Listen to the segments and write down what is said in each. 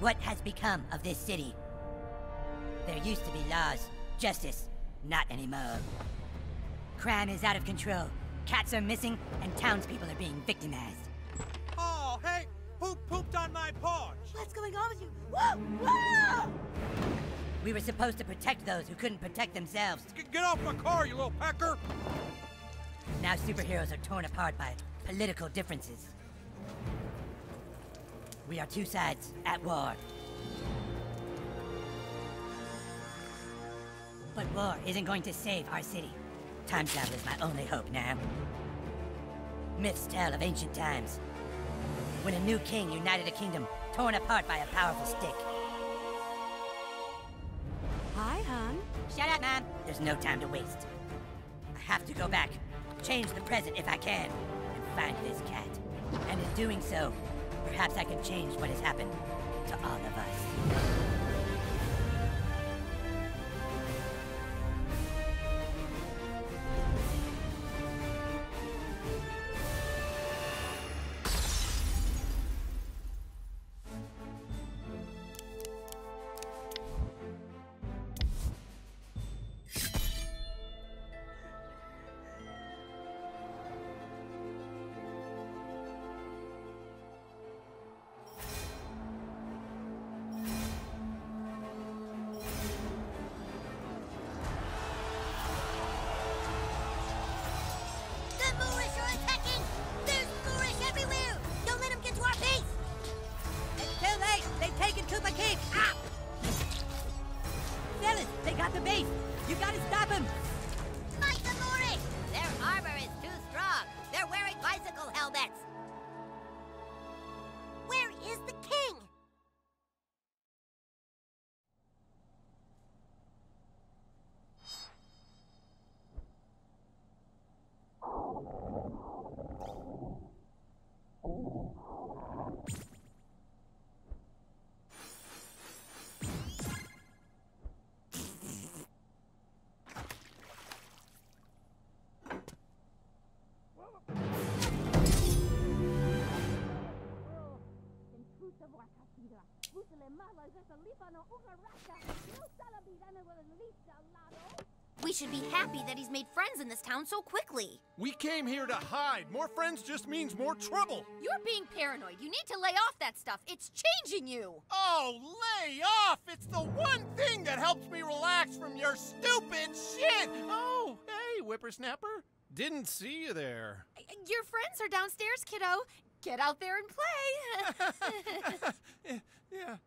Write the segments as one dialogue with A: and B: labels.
A: What has become of this city? There used to be laws, justice, not anymore. Crime is out of control. Cats are missing, and townspeople are being victimized.
B: Oh, hey! Who pooped on my porch?
C: What's going on with you? Whoa! Whoa!
A: We were supposed to protect those who couldn't protect themselves.
B: G get off my car, you little pecker!
A: Now superheroes are torn apart by political differences. We are two sides at war. But war isn't going to save our city. Time travel is my only hope now. Myths tell of ancient times. When a new king united a kingdom torn apart by a powerful stick.
C: Hi, hon.
A: Shut up, Mom! There's no time to waste. I have to go back, change the present if I can, and find this cat. And in doing so, perhaps I can change what has happened
D: We should be happy that he's made friends in this town so quickly.
B: We came here to hide. More friends just means more trouble.
D: You're being paranoid. You need to lay off that stuff. It's changing you.
B: Oh, lay off! It's the one thing that helps me relax from your stupid shit! Oh, hey, whippersnapper. Didn't see you there.
D: Your friends are downstairs, kiddo. Get out there and play.
B: yeah.
D: There's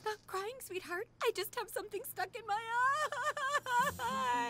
D: Stop crying, sweetheart. I just have something stuck in my eye.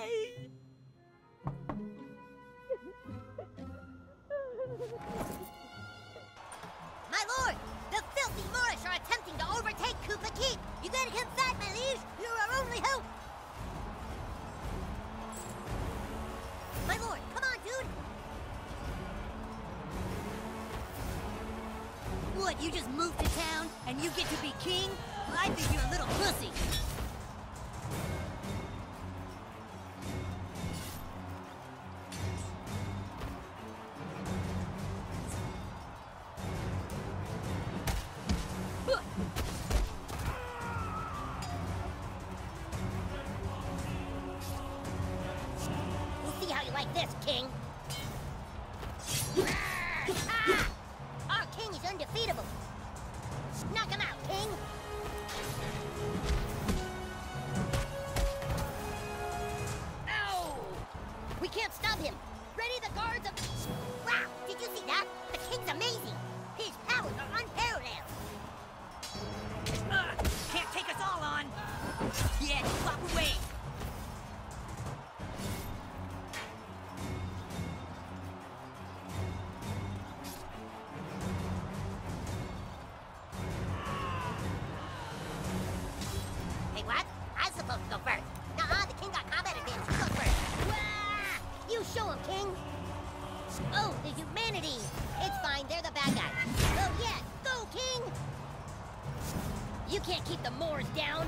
E: keep the Moors down?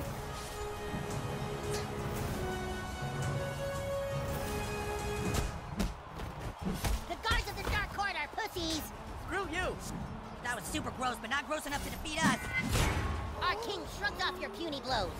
E: The guards of the Dark Court are pussies!
A: Screw you! That was super gross, but not gross enough to defeat us!
E: Our king shrugged off your puny blows.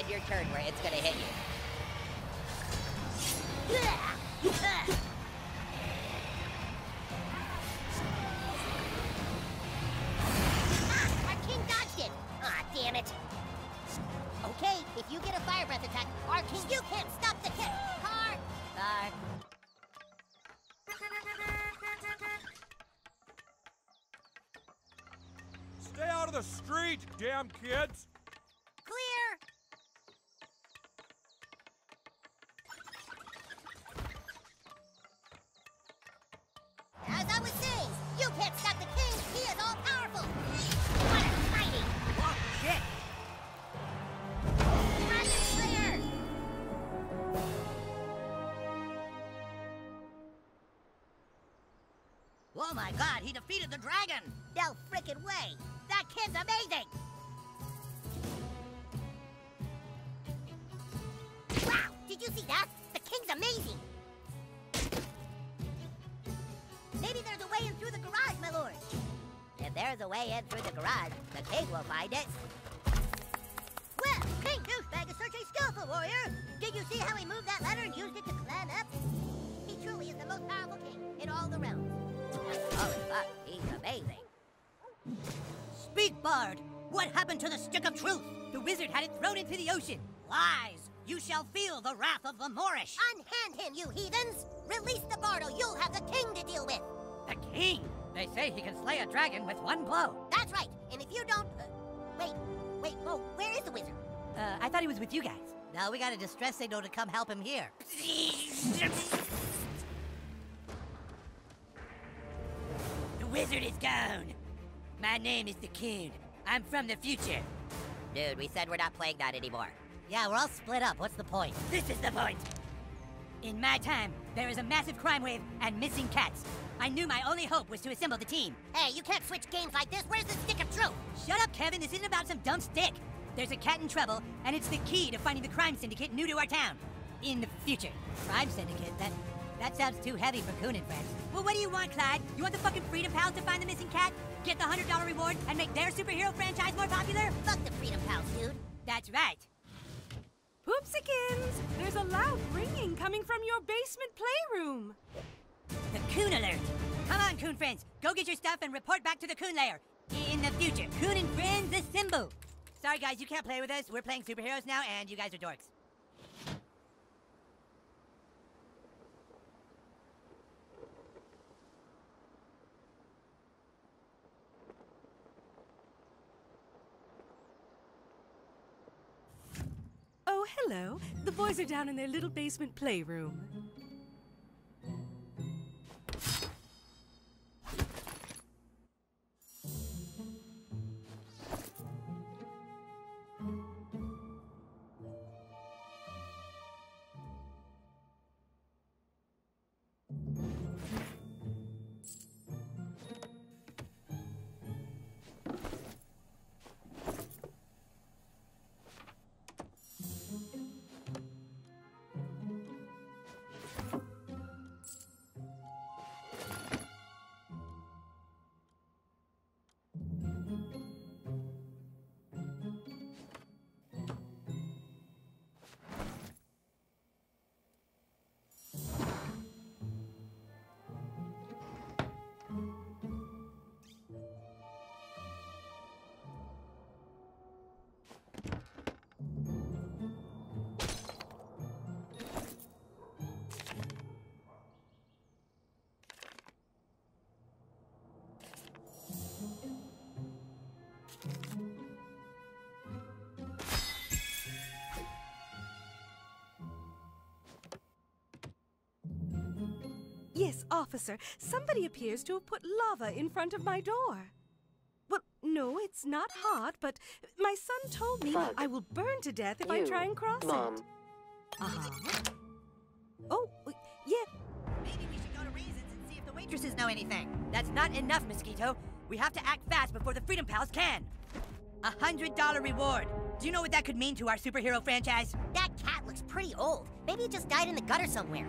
A: end your turn where it's gonna hit you. Defeated the dragon!
E: No freaking way! That kid's amazing! To the
A: stick of truth? The wizard had it thrown into the ocean. Lies! You shall feel the wrath of the Moorish.
E: Unhand him, you heathens! Release the Bardo, you'll have the king to deal with!
A: The king! They say he can slay a dragon with one blow.
E: That's right, and if you don't... Uh, wait, wait, oh, where is the wizard?
A: Uh, I thought he was with you guys. Now we got a distress signal to come help him here. the wizard is gone. My name is the Coon. I'm from the future.
E: Dude, we said we're not playing that anymore.
A: Yeah, we're all split up. What's the point? This is the point. In my time, there is a massive crime wave and missing cats. I knew my only hope was to assemble the team.
E: Hey, you can't switch games like this. Where's the stick of truth?
A: Shut up, Kevin. This isn't about some dumb stick. There's a cat in trouble, and it's the key to finding the crime syndicate new to our town. In the future. Crime syndicate? That that sounds too heavy for Coon and friends. Well, what do you want, Clyde? You want the fucking Freedom Pals to find the missing cat? Get the $100 reward and make their superhero franchise more popular?
E: Fuck the Freedom Pals, dude.
A: That's right.
C: Poopsikins! There's a loud ringing coming from your basement playroom.
A: The Coon Alert. Come on, Coon friends. Go get your stuff and report back to the Coon Lair. In the future, Coon and friends assemble. Sorry, guys, you can't play with us. We're playing superheroes now, and you guys are dorks.
C: Oh, hello. The boys are down in their little basement playroom. Yes, officer. Somebody appears to have put lava in front of my door. Well, no, it's not hot, but my son told me
F: Bug.
C: I will burn to death if I try and cross
F: Mom.
C: it. Uh-huh. Oh, yeah.
A: Maybe we should go to Raisins and see if the waitresses know anything. That's not enough, Mosquito. We have to act fast before the Freedom Pals can. A hundred dollar reward. Do you know what that could mean to our superhero franchise?
E: That cat looks pretty old. Maybe it just died in the gutter somewhere.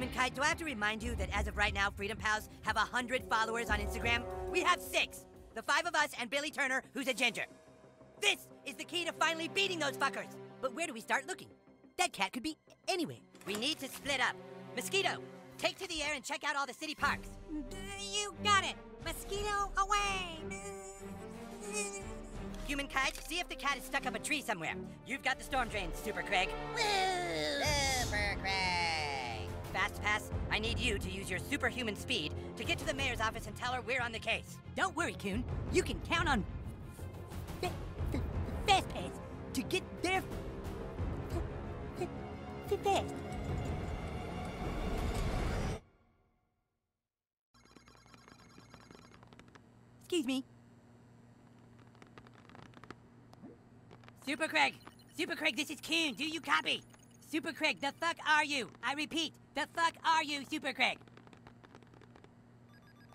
A: Humankind, do I have to remind you that as of right now, Freedom Pals have a hundred followers on Instagram? We have six. The five of us and Billy Turner, who's a ginger. This is the key to finally beating those fuckers. But where do we start looking? That cat could be anywhere. We need to split up. Mosquito, take to the air and check out all the city parks. You got it. Mosquito away. Human kite, see if the cat is stuck up a tree somewhere. You've got the storm drain, Super Craig.
E: Woo! Super Craig!
A: Fast Pass, I need you to use your superhuman speed to get to the mayor's office and tell her we're on the case. Don't worry, Coon. You can count on fa- fa- Fast Pass to get there fa- fa- fast. Excuse me. Super Craig! Super Craig, this is Coon. Do you copy? Super Craig, the fuck are you? I repeat, the fuck are you, Super Craig?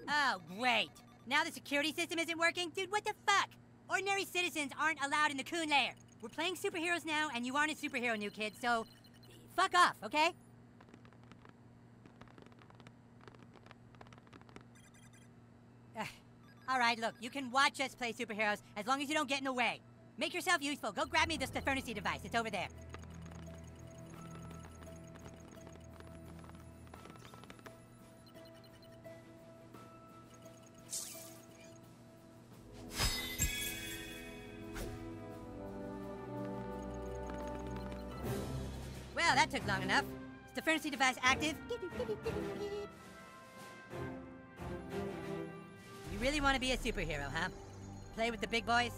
A: Oh, great. Now the security system isn't working? Dude, what the fuck? Ordinary citizens aren't allowed in the Coon Lair. We're playing superheroes now, and you aren't a superhero, new kid, so fuck off, okay? All right, look, you can watch us play superheroes as long as you don't get in the way. Make yourself useful. Go grab me the Stefernacy device. It's over there. Stefernacy device active. You really want to be a superhero, huh? Play with the big boys?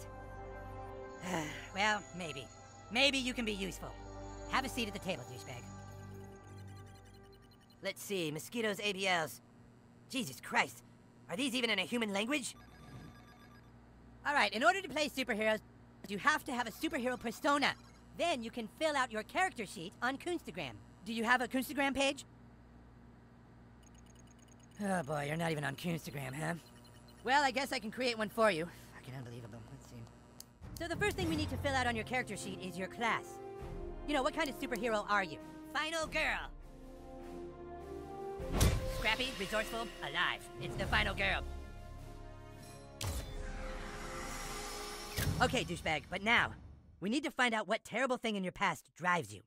A: well, maybe. Maybe you can be useful. Have a seat at the table, douchebag. Let's see, mosquitoes ABLs. Jesus Christ. Are these even in a human language? Alright, in order to play superheroes, you have to have a superhero persona. Then you can fill out your character sheet on Coonstagram. Do you have a Coonstagram page? Oh boy, you're not even on Coonstagram, huh? Well, I guess I can create one for you. Fucking unbelievable. Let's see. So the first thing we need to fill out on your character sheet is your class. You know, what kind of superhero are you? Final girl. Scrappy, resourceful, alive. It's the final girl. Okay, douchebag, but now, we need to find out what terrible thing in your past drives you.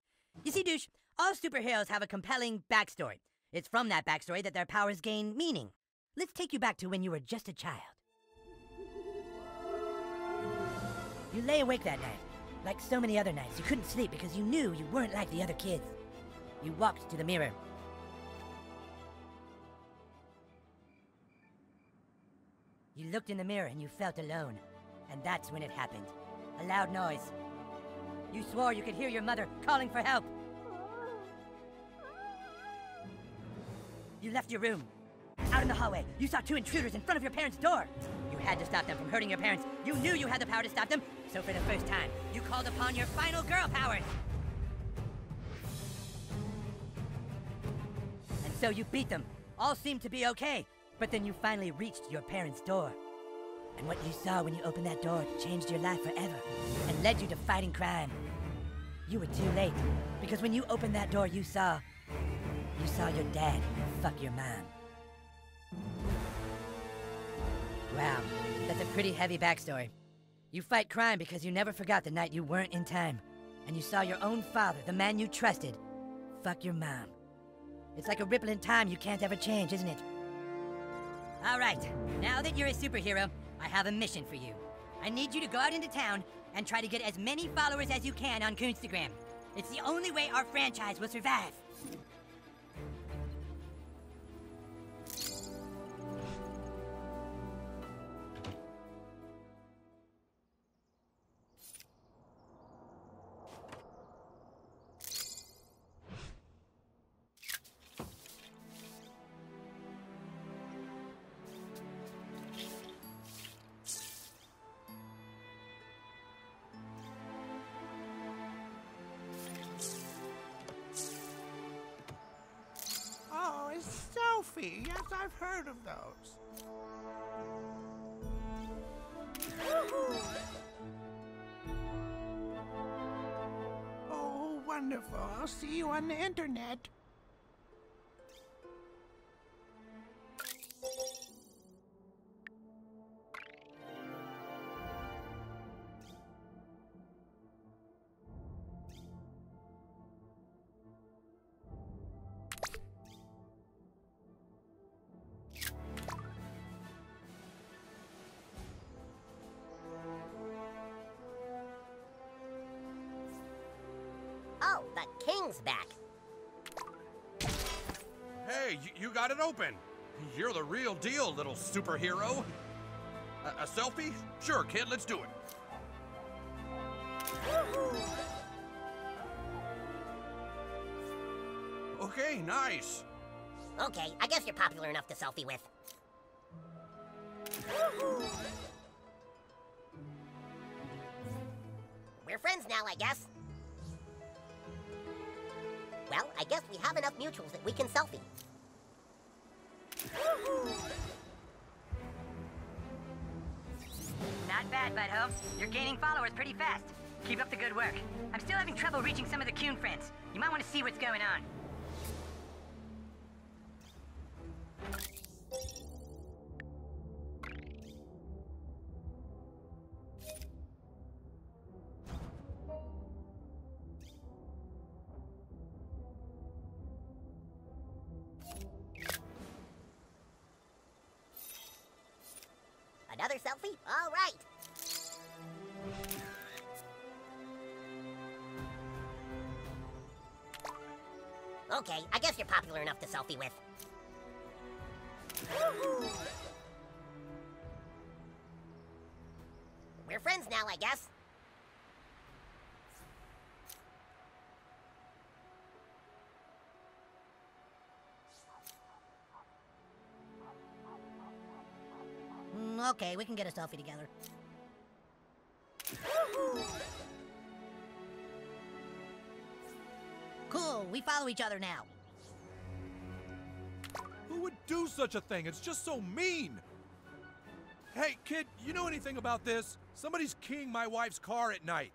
A: You see, douche, all superheroes have a compelling backstory. It's from that backstory that their powers gain meaning. Let's take you back to when you were just a child. You lay awake that night. Like so many other nights, you couldn't sleep because you knew you weren't like the other kids. You walked to the mirror. You looked in the mirror and you felt alone. And that's when it happened. A loud noise. You swore you could hear your mother calling for help. You left your room. Out in the hallway, you saw two intruders in front of your parents' door. You had to stop them from hurting your parents. You knew you had the power to stop them, so for the first time, you called upon your final girl powers. And so you beat them. All seemed to be okay, but then you finally reached your parents' door. And what you saw when you opened that door changed your life forever and led you to fighting crime. You were too late, because when you opened that door, you saw. You saw your dad fuck your mom. Wow, that's a pretty heavy backstory. You fight crime because you never forgot the night you weren't in time. And you saw your own father, the man you trusted, fuck your mom. It's like a ripple in time you can't ever change, isn't it? All right, now that you're a superhero, I have a mission for you. I need you to go out into town and try to get as many followers as you can on Coonstagram. It's the only way our franchise will survive.
F: It's Yes, I've heard of those. Oh, wonderful. I'll see you on the internet.
G: It open. You're the real deal, little superhero. A, a selfie? Sure, kid, let's do it. Okay, nice.
E: Okay, I guess you're popular enough to selfie with. We're friends now, I guess. Well, I guess we have enough mutuals that we can selfie.
A: Not bad, butthole. You're gaining followers pretty fast. Keep up the good work. I'm still having trouble reaching some of the Coon friends. You might want to see what's going on.
E: Guess enough to selfie with. We're friends now, I guess. Mm, okay, we can get a selfie together. Cool, we follow each other now.
B: Would do such a thing? It's just so mean. Hey, kid, you know anything about this? Somebody's keying my wife's car at night.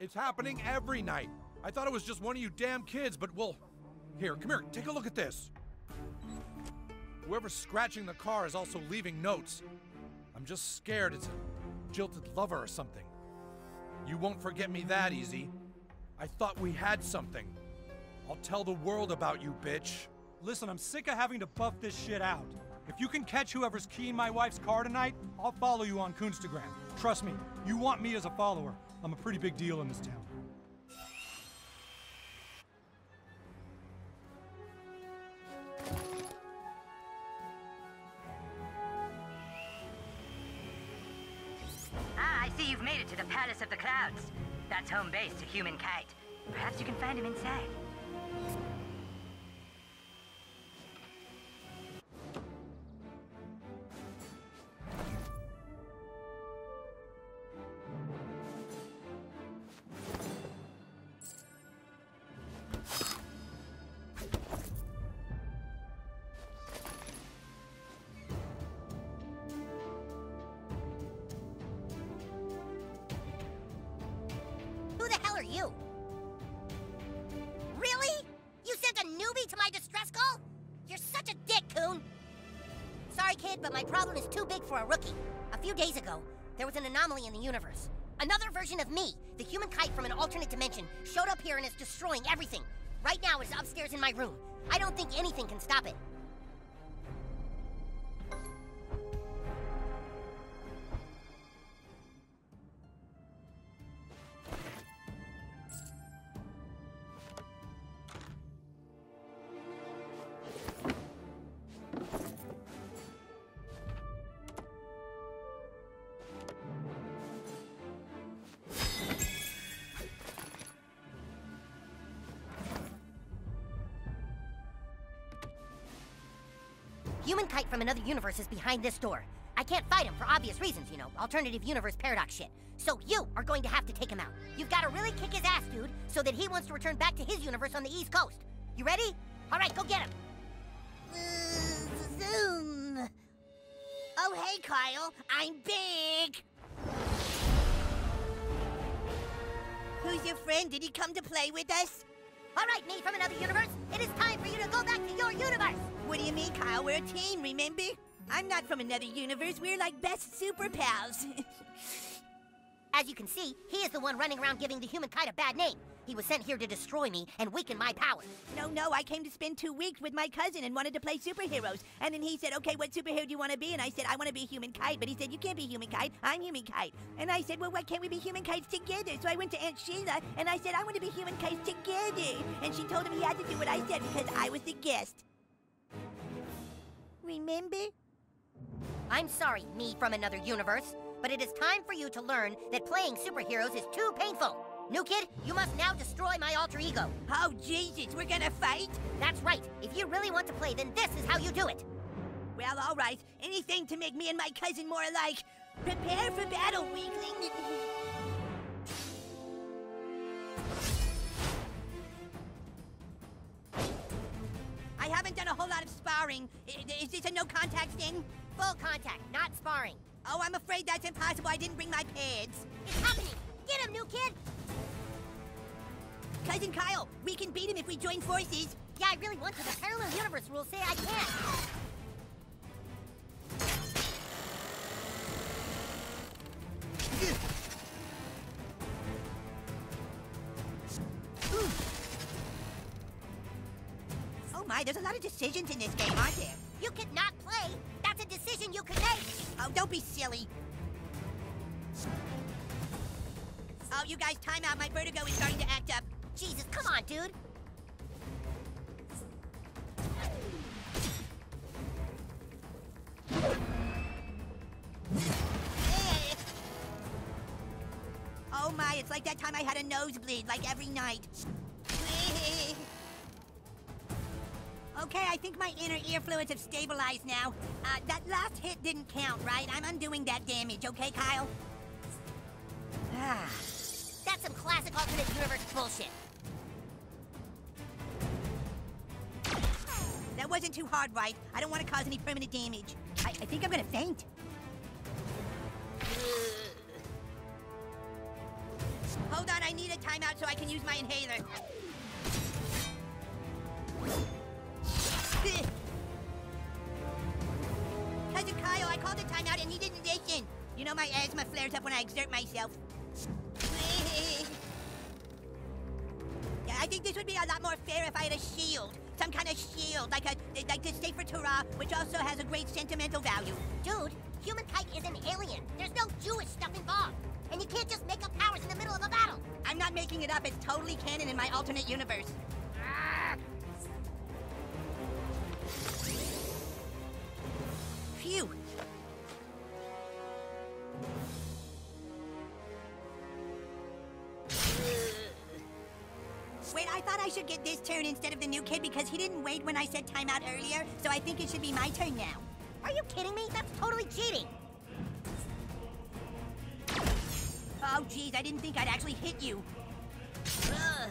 B: It's happening every night. I thought it was just one of you damn kids, but well, here, come here, take a look at this. Whoever's scratching the car is also leaving notes. I'm just scared it's a jilted lover or something. You won't forget me that easy. I thought we had something. I'll tell the world about you, bitch.
H: Listen, I'm sick of having to buff this shit out. If you can catch whoever's keying my wife's car tonight, I'll follow you on Coonstagram. Trust me, you want me as a follower. I'm a pretty big deal in this town.
I: Ah, I see you've made it to the Palace of the Clouds. That's home base to Human Kite. Perhaps you can find him inside.
E: Human kite from another universe is behind this door. I can't fight him for obvious reasons, you know, alternative universe paradox shit. So you are going to have to take him out. You've got to really kick his ass, dude, so that he wants to return back to his universe on the East Coast. You ready? All right, go get him. zoom. Oh, hey, Kyle. I'm big. Who's your friend? Did he come to play with us? All right, me from another universe. It is time for you to go back to your universe. What do you mean, Kyle? We're a team, remember? I'm not from another universe. We're like best super pals. As you can see, he is the one running around giving the human kite a bad name. He was sent here to destroy me and weaken my powers.
A: No, no, I came to spend two weeks with my cousin and wanted to play superheroes. And then he said, okay, what superhero do you want to be? And I said, I want to be Human Kite. But he said, you can't be Human Kite. I'm Human Kite. And I said, well, why can't we be Human Kites together? So I went to Aunt Sheila and I said, I want to be Human Kites together. And she told him he had to do what I said because I was the guest. Remember?
E: I'm sorry, me from another universe, but it is time for you to learn that playing superheroes is too painful. New kid, you must now destroy my alter ego.
A: Oh, Jesus, we're gonna fight?
E: That's right. If you really want to play, then this is how you do it.
A: Well, all right. Anything to make me and my cousin more alike. Prepare for battle, weakling. I haven't done a whole lot of sparring. Is this a no contact thing?
E: Full contact, not sparring.
A: Oh, I'm afraid that's impossible. I didn't bring my pads.
E: It's happening. Get him, new kid.
A: Cousin Kyle, we can beat him if we join forces.
E: Yeah, I really want to. The parallel universe rules say I can't.
A: Oh my, there's a lot of decisions in this game, aren't there?
E: You cannot play. That's a decision you can make.
A: Oh, don't be silly. Oh, you guys, time out. My vertigo is starting to act up.
E: Jesus, come on, dude.
A: Oh my, it's like that time I had a nosebleed, like every night. Okay, I think my inner ear fluids have stabilized now. Uh, that last hit didn't count, right? I'm undoing that damage, okay, Kyle? Ah.
E: That's some classic alternate universe bullshit.
A: Wasn't too hard, right? I don't want to cause any permanent damage. I, I think I'm gonna faint. Hold on, I need a timeout so I can use my inhaler. Cousin Kyle, I called a timeout and he didn't listen. You know my asthma flares up when I exert myself. Yeah, I think this would be a lot more fair if I had a shield. Some kind of shield, like a like the Sefer Torah, which also has a great sentimental value.
E: Dude, human kite is an alien. There's no Jewish stuff involved. And you can't just make up powers in the middle of a battle.
A: I'm not making it up, it's totally canon in my alternate universe. Phew. Wait, I thought I should get this turn instead of the new kid because he didn't wait when I said timeout earlier, so I think it should be my turn now.
E: Are you kidding me? That's totally cheating.
A: Oh, jeez, I didn't think I'd actually hit you. Ugh.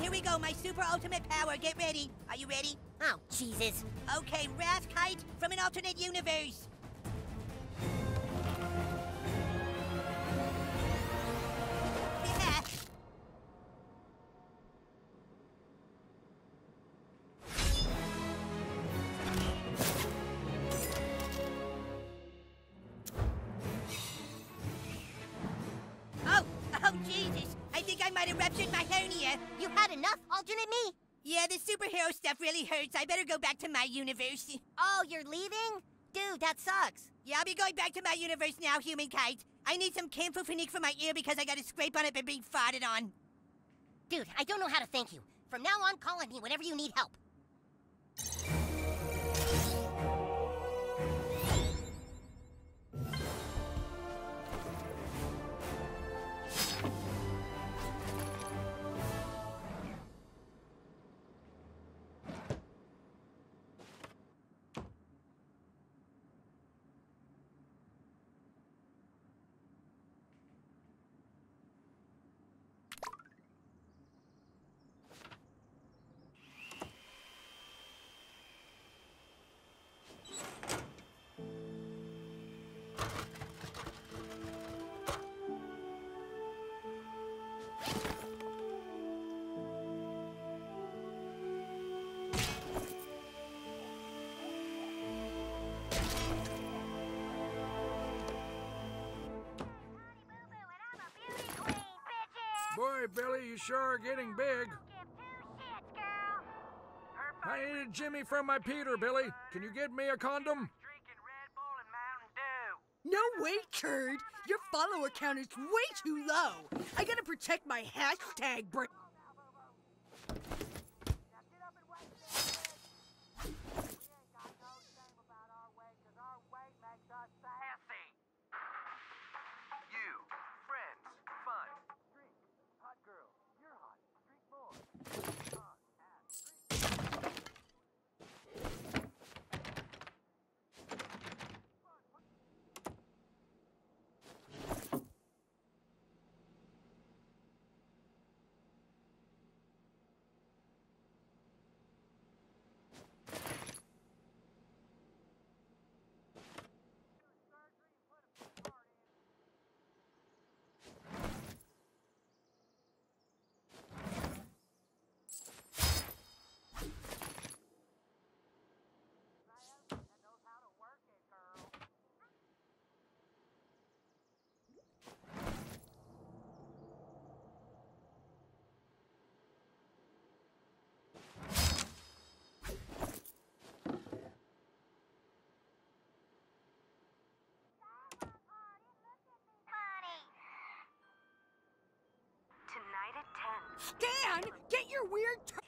A: Here we go. My super ultimate power. Get ready. Are you ready?
E: Oh, Jesus.
A: Okay, Wrath Kite from an alternate universe. Go back to my universe.
E: Oh, you're leaving? Dude, that sucks.
A: Yeah, I'll be going back to my universe now, human kite. I need some camphor Campho-Phenique for my ear because I got a scrape on it by being farted on.
E: Dude, I don't know how to thank you. From now on, call on me whenever you need help.
J: Billy, you sure are getting big. I need a Jimmy from my Peter, Billy. Can you get me a condom?
C: No way, Turd. Your follower count is way too low. I gotta protect my hashtag, br-
K: Stan, get your weird.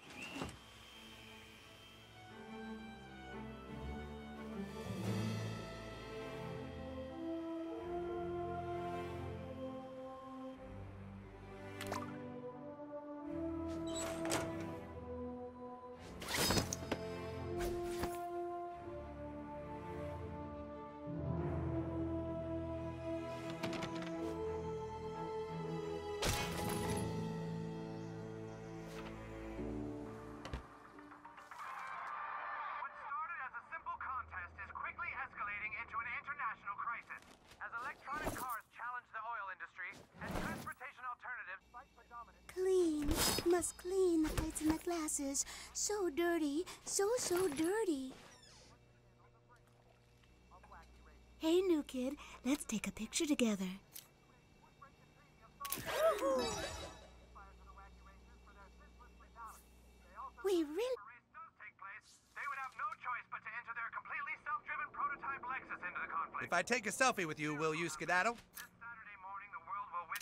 L: Must clean the plates and the glasses. So dirty. So, so dirty. Hey, new kid. Let's take a picture together. We really.
M: They would have no choice but to enter their completely self-driven prototype Lexus into the conflict.
N: If I take a selfie with you, will you skedaddle?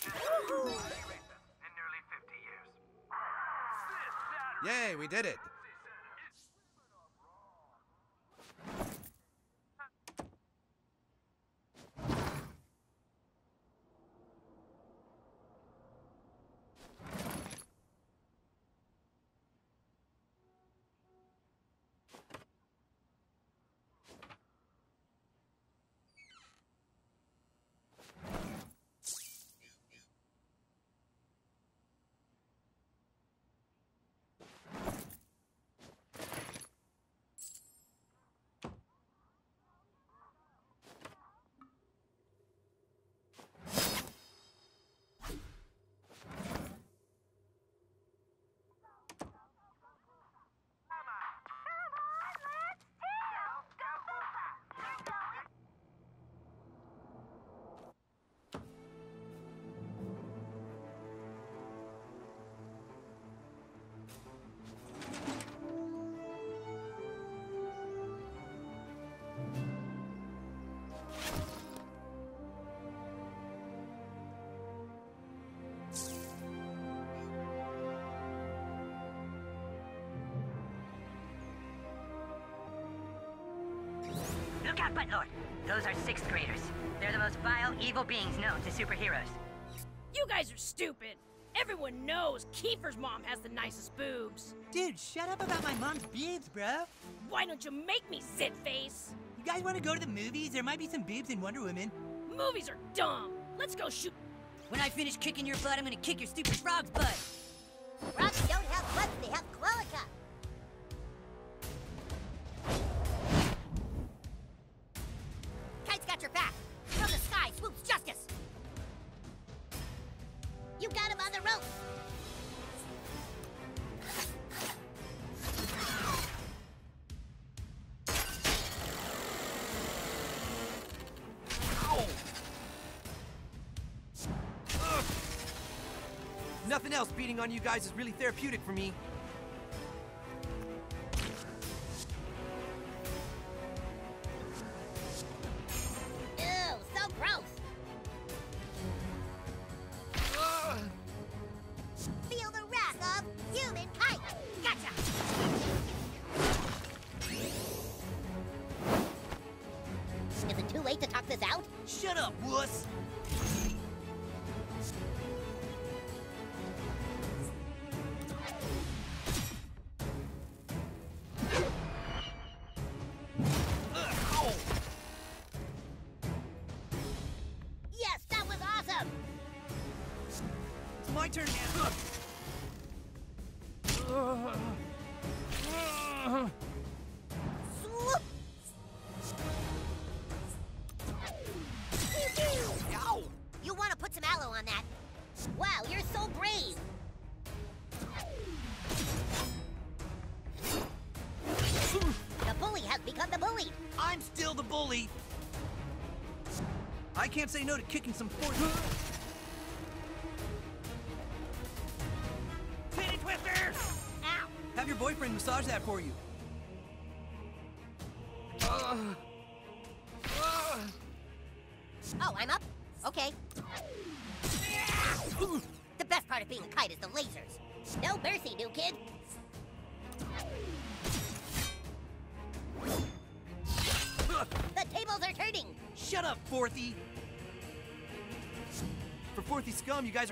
N: Yay, we did it.
A: Look out, Buttlord! Those are sixth graders. They're the most vile, evil beings known to superheroes.
O: You guys are stupid. Everyone knows Kiefer's mom has the nicest boobs.
P: Dude, shut up about my mom's boobs, bro.
O: Why don't you make me, Zit Face?
P: You guys want to go to the movies? There might be some boobs in Wonder Woman.
O: Movies are dumb. Let's go shoot.
A: When I finish kicking your butt, I'm gonna kick your stupid frog's butt.
E: Frogs don't have butts, they have cloaca.
N: Nothing else beating on you guys is really therapeutic for me.
E: Ew, so gross. Feel the wrath of human kite. Gotcha. Is it too late to talk this out?
P: Shut up, wuss!
N: I can't say no to kicking some force. Titty twister!
E: Ow.
N: Have your boyfriend massage that for you.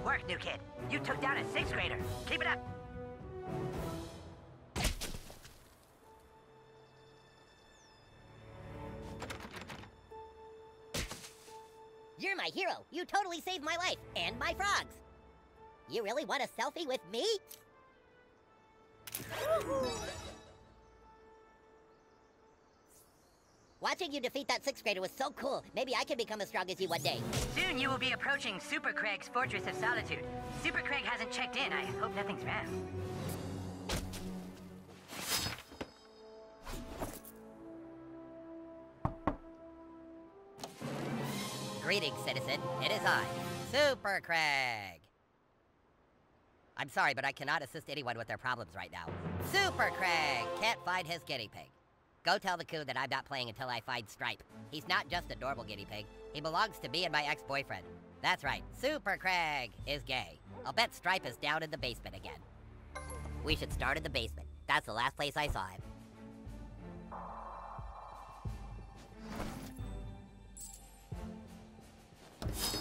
A: nice work, new kid. You took down a sixth grader. Keep it up.
E: You're my hero. You totally saved my life and my frogs. You really want a selfie with me? Watching you defeat that sixth grader was so cool. Maybe I can become as strong as you one day.
A: Soon you will be approaching Super Craig's Fortress of Solitude. Super Craig hasn't checked in. I hope nothing's wrong.
E: Greetings, citizen. It is I, Super Craig. I'm sorry, but I cannot assist anyone with their problems right now. Super Craig can't find his guinea pig. Go tell the coon that I'm not playing until I find Stripe. He's not just a normal guinea pig. He belongs to me and my ex-boyfriend. That's right, Super Craig is gay. I'll bet Stripe is down in the basement again. We should start in the basement. That's the last place I saw him.
Q: Hello,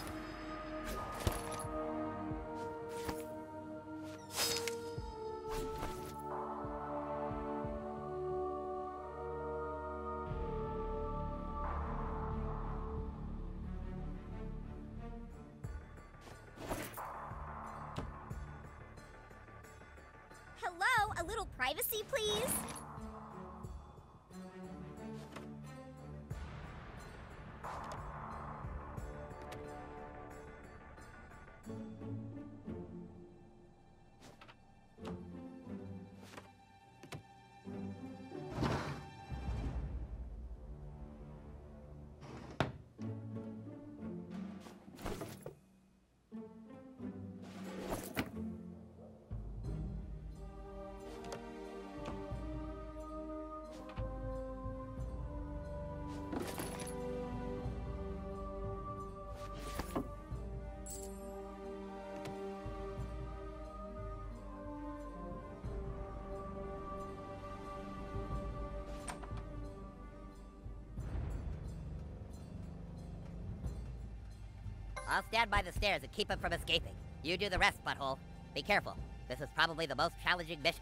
Q: I'll stand by the stairs and keep him from escaping. You do the rest, butthole. Be careful. This is probably the most challenging mission.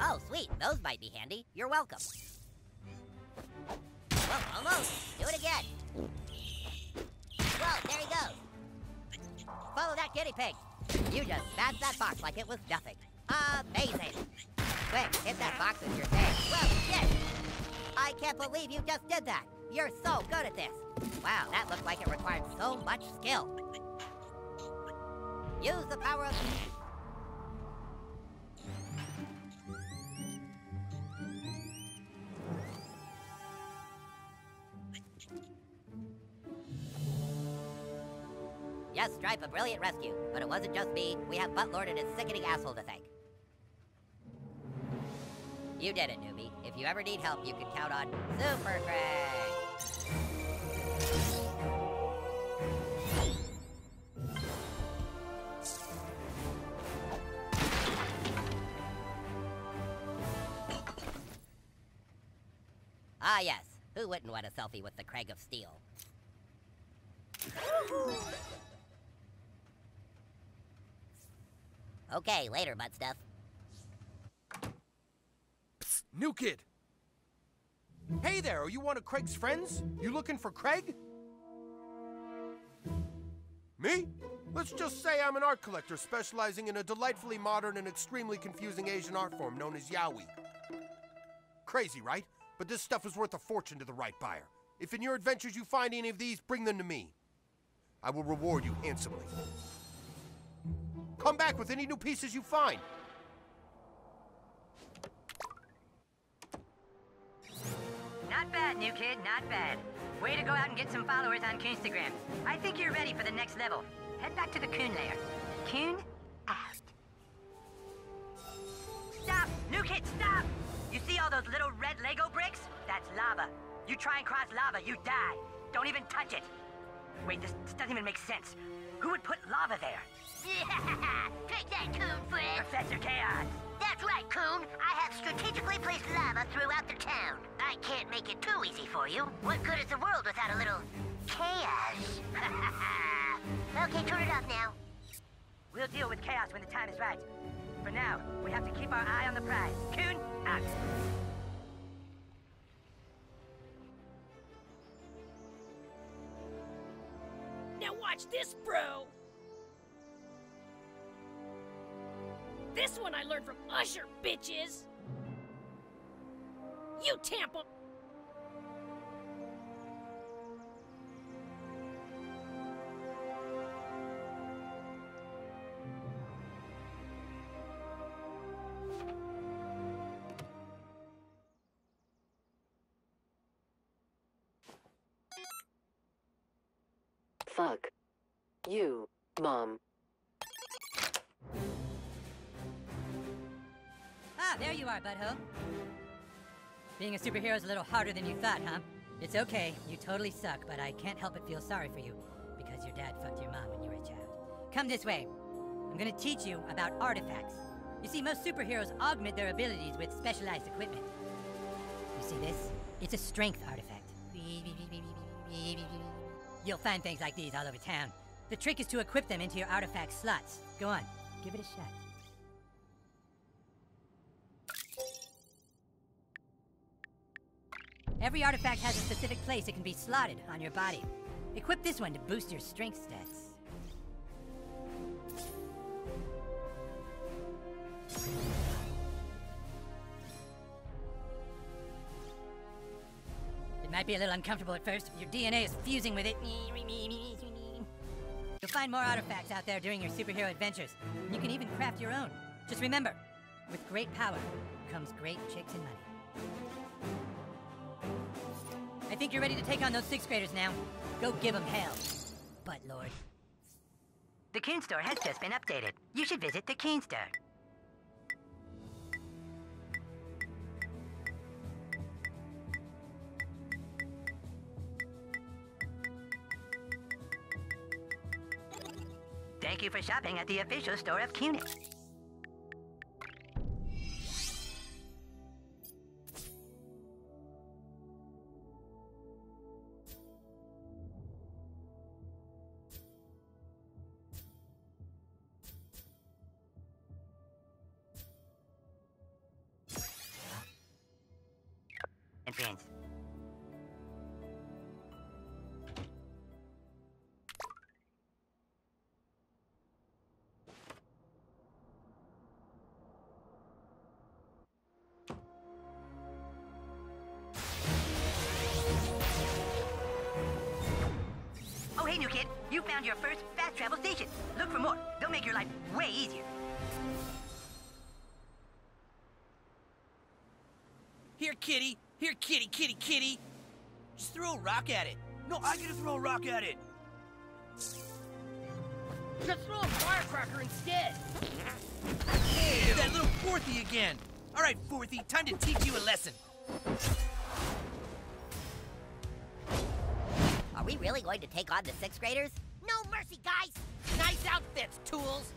Q: Oh, sweet. Those might be handy. You're welcome. Whoa, almost. Do it again. Whoa, there he goes. Follow that guinea pig. You just smashed that box like it was nothing. Amazing. Quick, hit that box with your thing. Whoa, shit. I can't believe you just did that. You're so good at this. Wow, that looked like it required so much skill. Use the power of... Yes, Stripe, a brilliant rescue. But it wasn't just me. We have Buttlord and his sickening asshole to thank. You did it, newbie. If you ever need help, you can count on Super Craig. Ah, yes. Who wouldn't want a selfie with the Craig of Steel? Okay, later, butt stuff.
J: New kid! Hey there, are you one of Craig's friends? You looking for Craig?
B: Me? Let's just say I'm an art collector specializing in a delightfully modern and extremely confusing Asian art form known as yaoi. Crazy, right? But this stuff is worth a fortune to the right buyer. If in your adventures you find any of these, bring them to me. I will reward you handsomely. Come back with any new pieces you find.
A: Not bad, new kid, not bad. Way to go out and get some followers on Coonstagram. I think you're ready for the next level. Head back to the Coon lair. Coon, out. Stop! New kid, stop! You see all those little red Lego bricks? That's lava. You try and cross lava, you die. Don't even touch it. Wait, this, this doesn't even make sense. Who would put lava there?
E: Yeah! Take that, Coon friend!
A: Professor Chaos!
E: That's right, Coon. I have strategically placed lava throughout the town. I can't make it too easy for you. What good is the world without a little chaos? okay, turn it off now.
A: We'll deal with chaos when the time is right. For now, we have to keep our eye on the prize. Coon, out.
O: Now watch this, bro! This one I learned from Usher, bitches! You Tampa...
A: Being a superhero is a little harder than you thought, huh? It's okay, you totally suck, but I can't help but feel sorry for you, because your dad fucked your mom when you were a child. Come this way. I'm gonna teach you about artifacts. You see, most superheroes augment their abilities with specialized equipment. You see this? It's a strength artifact. You'll find things like these all over town. The trick is to equip them into your artifact slots. Go on, give it a shot. Every artifact has a specific place it can be slotted on your body. Equip this one to boost your strength stats. It might be a little uncomfortable at first. Your DNA is fusing with it. You'll find more artifacts out there during your superhero adventures. And you can even craft your own. Just remember, with great power comes great chicks and money. I think you're ready to take on those sixth graders now. Go give them hell, butt lord. The Coon Store has just been updated. You should visit the Coon Store. Thank you for shopping at the official store of Cunit.
P: Kitty, kitty, kitty. Just throw a rock at it. No, I get to throw a rock at it.
O: Just throw a firecracker instead!
P: Hey, that little Fourthy again. All right, Fourthy, time to teach you a lesson.
E: Are we really going to take on the sixth graders? No mercy, guys!
R: Nice outfits, tools!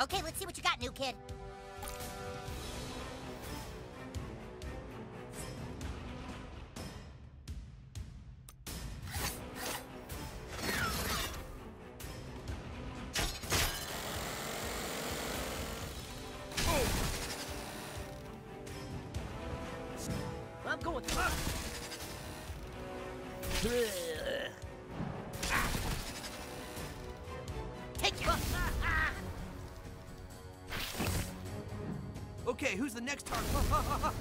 E: Okay, let's see what you got, new kid.
P: okay, who's the next target?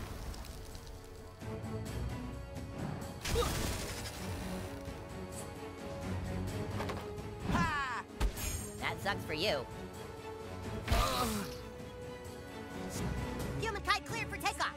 E: that sucks for you. Uh. Human kite cleared for takeoff.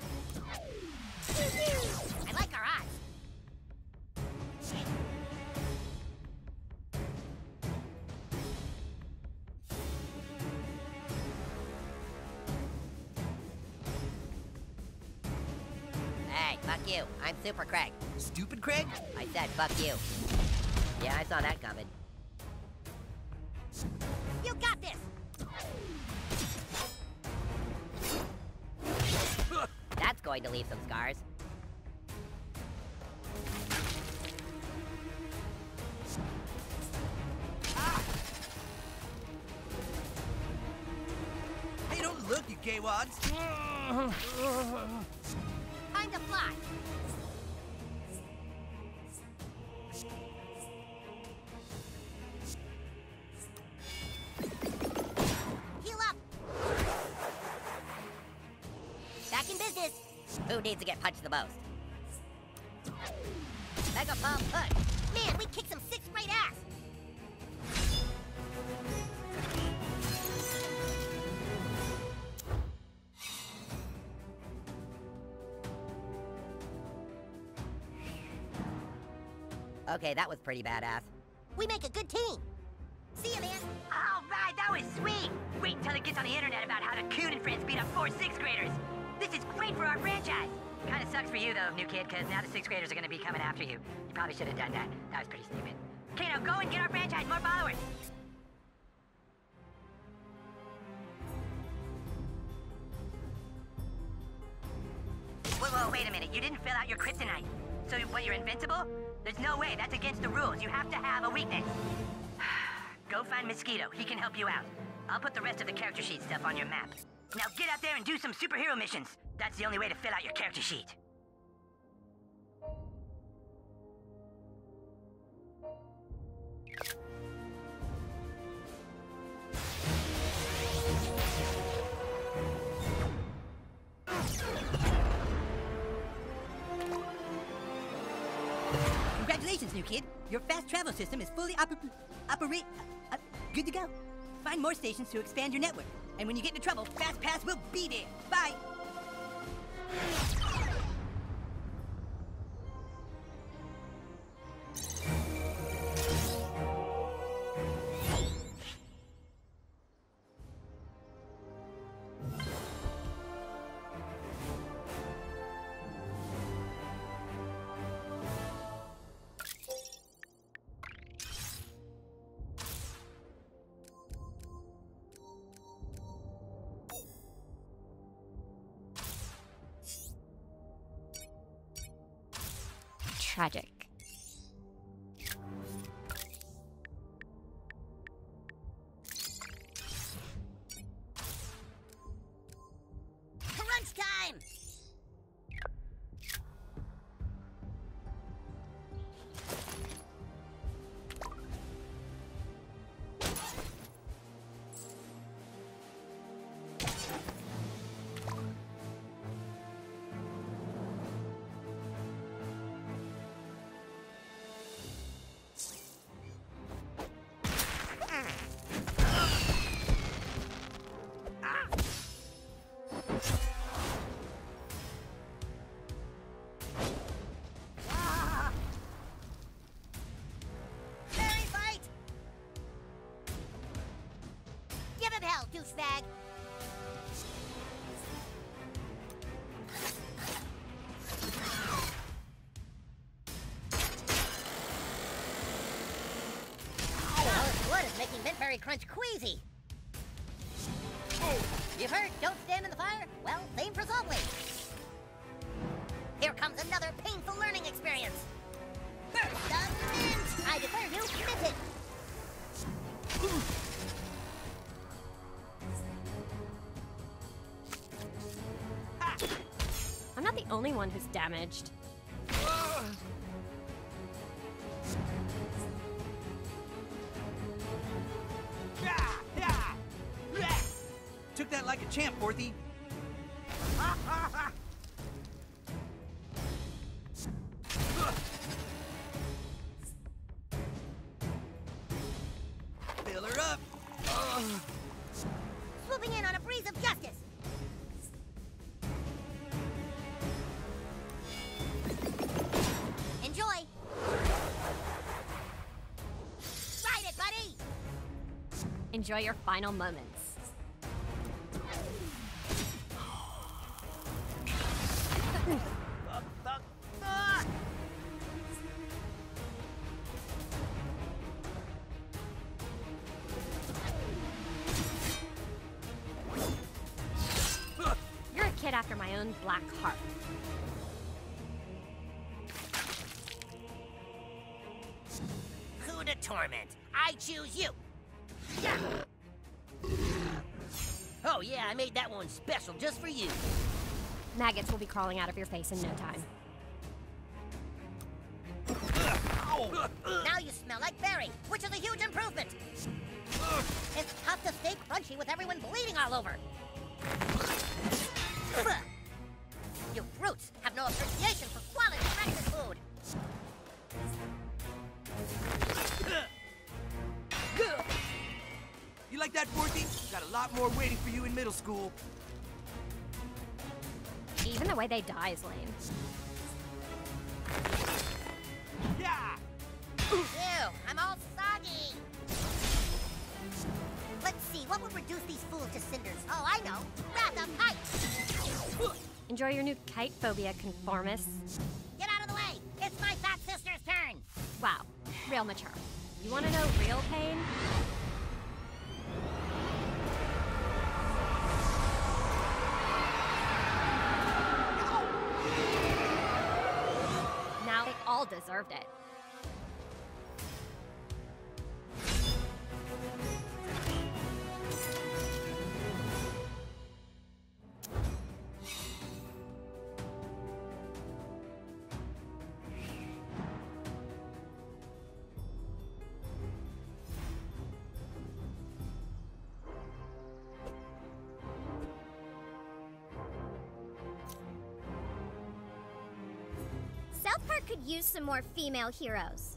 E: Super Craig.
S: Stupid Craig?
E: I said fuck you. Yeah, I saw that coming. You got this! That's going to leave some scars.
S: Hey, don't look, you gay wads.
E: needs to get punched the most? Mega Bomb push. Man, we kicked some sixth grade ass. Okay, that was pretty badass. We make a good team. See you, man.
A: All right, that was sweet. Wait until it gets on the internet about how the Coon and friends beat up four sixth graders. This is great for our franchise. Sucks for you, though, new kid, because now the sixth graders are going to be coming after you. You probably should have done that. That was pretty stupid. Okay, now go and get our franchise more followers. Whoa, whoa, wait a minute. You didn't fill out your kryptonite. So what, you're invincible? There's no way. That's against the rules. You have to have a weakness. Go find Mosquito. He can help you out. I'll put the rest of the character sheet stuff on your map. Now get out there and do some superhero missions. That's the only way to fill out your character sheet. Congratulations, new kid. Your fast travel system is fully oper operate uh, good to go. Find more stations to expand your network. And when you get into trouble, Fast Pass will be there. Bye.
E: Hell! Oh, blood is making Mintberry Crunch queasy.
P: Not the only one who's damaged.
E: Enjoy
T: your final moments. You're a kid after my own black heart.
E: Who to torment? I choose you. Yeah. Oh yeah, I made that one special just for you.
T: Maggots will be crawling out of your face in no time.
E: Now you smell like berry, which is a huge improvement. It's tough to stay crunchy with everyone bleeding all over. You brutes have no appreciation
N: that, Forthy? Got a lot more waiting for you in middle school.
T: Even the way they die is lame.
N: Yeah!
E: Ew, I'm all soggy. Let's see, what would reduce these fools to cinders? Oh, I know. Wrath of Kite.
T: Enjoy your new kite phobia, conformists.
E: Get out of the way. It's my fat sister's turn.
T: Wow, real mature. You want to know real pain? All deserved it.
U: Could use some more female heroes.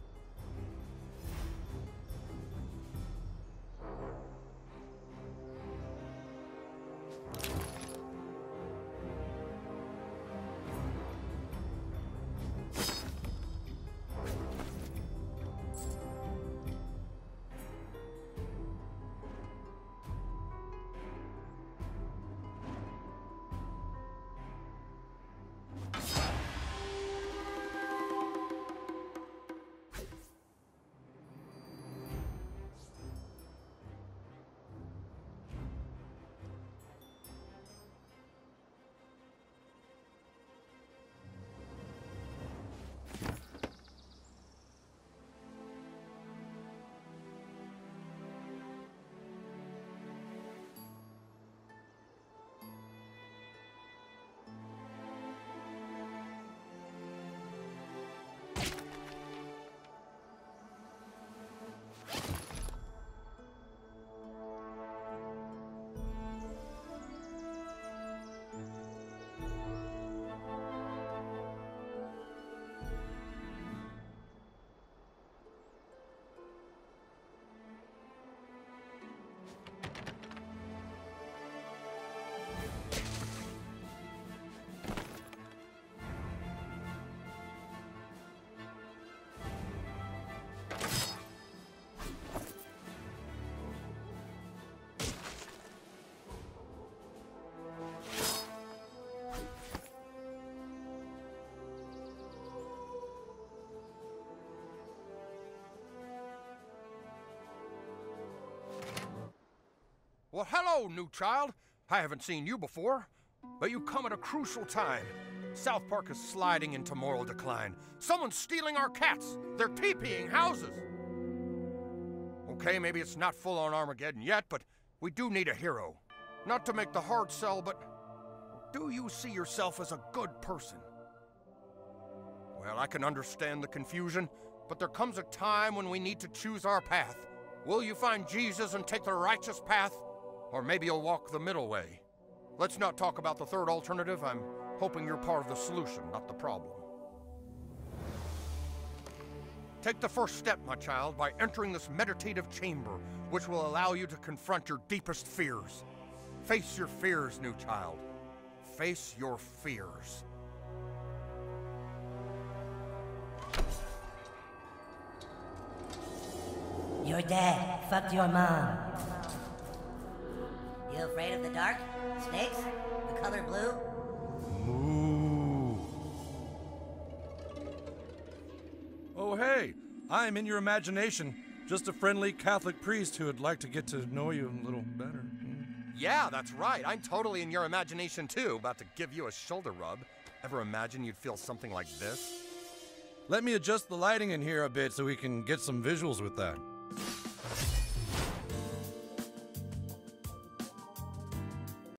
B: Well, hello, new child. I haven't seen you before, but you come at a crucial time. South Park is sliding into moral decline. Someone's stealing our cats. They're TPing houses. Okay, maybe it's not full on Armageddon yet, but we do need a hero. Not to make the hard sell, but do you see yourself as a good person? Well, I can understand the confusion, but there comes a time when we need to choose our path. Will you find Jesus and take the righteous path? Or maybe you'll walk the middle way. Let's not talk about the third alternative. I'm hoping you're part of the solution, not the problem. Take the first step, my child, by entering this meditative chamber. which will allow you to confront your deepest fears. Face your fears, new child. Face your fears.
A: Your dad fucked your mom.
Q: You afraid of the dark? Snakes? The color blue?
J: Oh, hey, I'm in your imagination. Just a friendly Catholic priest who would like to get to know you a little better.
B: Yeah, that's right. I'm totally in your imagination too, about to give you a shoulder rub. Ever imagine you'd feel something like this?
J: Let me adjust the lighting in here a bit so we can get some visuals with that.